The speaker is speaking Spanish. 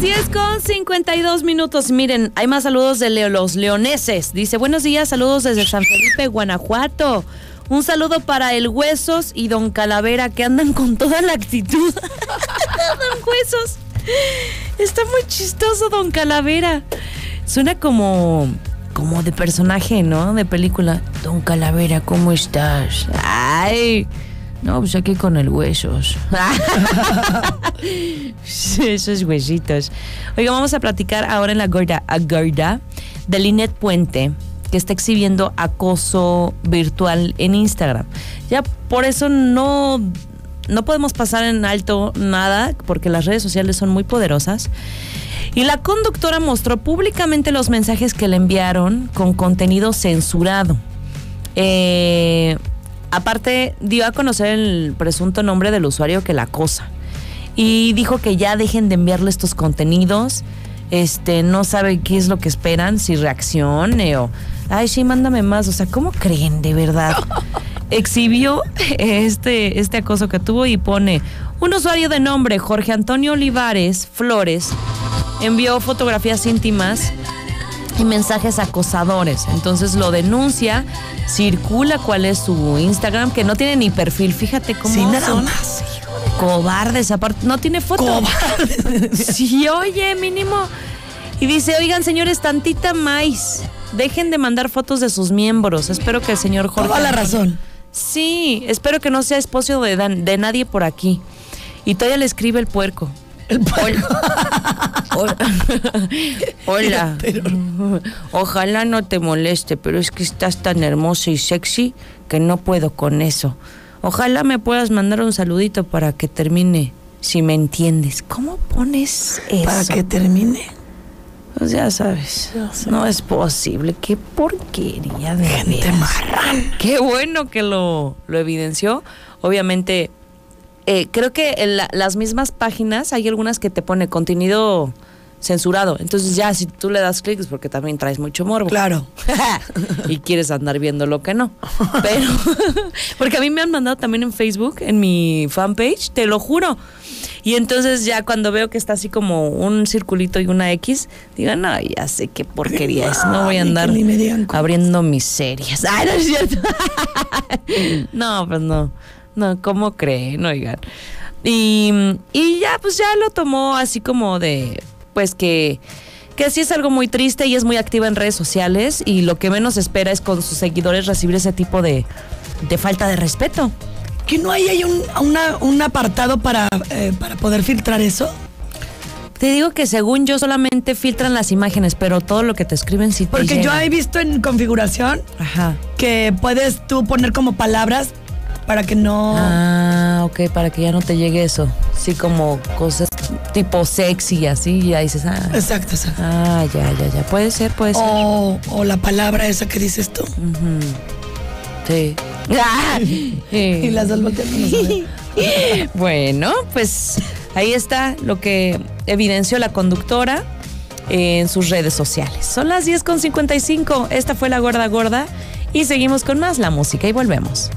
las 10 con 52 minutos. Miren, hay más saludos de los leoneses. Dice, buenos días, saludos desde San Felipe, Guanajuato. Un saludo para el Huesos y Don Calavera que andan con toda la actitud. don Huesos. Está muy chistoso Don Calavera. Suena como como de personaje, ¿no? De película. Don Calavera, ¿cómo estás? Ay. No, pues aquí con el huesos. Esos huesitos. Oiga, vamos a platicar ahora en la gorda, a gorda de Linet Puente, que está exhibiendo acoso virtual en Instagram. Ya por eso no, no podemos pasar en alto nada, porque las redes sociales son muy poderosas. Y la conductora mostró públicamente los mensajes que le enviaron con contenido censurado. Eh, Aparte, dio a conocer el presunto nombre del usuario que la acosa. Y dijo que ya dejen de enviarle estos contenidos. Este, no sabe qué es lo que esperan, si reaccione o. Ay, sí, mándame más. O sea, ¿cómo creen de verdad? Exhibió este, este acoso que tuvo y pone un usuario de nombre Jorge Antonio Olivares Flores envió fotografías íntimas y mensajes acosadores. Entonces lo denuncia, circula cuál es su Instagram, que no tiene ni perfil. Fíjate cómo Sí, nada son más. cobardes. Aparte, no tiene foto. Cobardes. Sí, oye, mínimo. Y dice, oigan, señores, tantita más. Dejen de mandar fotos de sus miembros. Espero que el señor Jorge. Toda la razón. Sí, espero que no sea esposo de, de nadie por aquí. Y todavía le escribe el puerco. El puerco. Hola. Ojalá no te moleste, pero es que estás tan hermoso y sexy que no puedo con eso. Ojalá me puedas mandar un saludito para que termine, si me entiendes. ¿Cómo pones eso? Para que termine. Pues ya sabes, no es posible. Qué porquería de Gente marrana. Qué bueno que lo, lo evidenció. Obviamente, eh, creo que en la- las mismas páginas hay algunas que te pone contenido censurado. Entonces ya si tú le das clic es porque también traes mucho morbo. Claro. y quieres andar viendo lo que no. Pero, porque a mí me han mandado también en Facebook, en mi fanpage, te lo juro. Y entonces ya cuando veo que está así como un circulito y una X, digo, no, ya sé qué porquería es. No voy a andar ni me abriendo mis series. Ay, no es cierto. no, pues no. No, ¿cómo creen? Oigan. Y, y ya, pues ya lo tomó así como de, pues que, que sí es algo muy triste y es muy activa en redes sociales y lo que menos espera es con sus seguidores recibir ese tipo de, de falta de respeto. Que no hay, hay un, una- un apartado para, eh, para poder filtrar eso. Te digo que según yo solamente filtran las imágenes, pero todo lo que te escriben sí te Porque yo he visto en configuración Ajá. que puedes tú poner como palabras para que no. Ah, ok, para que ya no te llegue eso. Sí, como cosas tipo sexy y así, y ahí dices, ah, Exacto, exacto. ah, ya, ya, ya. Puede ser, puede ser. O, o la palabra esa que dices tú. Sí. Ah, Y las dos volteando. Bueno, pues ahí está lo que evidenció la conductora en sus redes sociales. Son las 10.55. Esta fue la gorda gorda. Y seguimos con más la música y volvemos.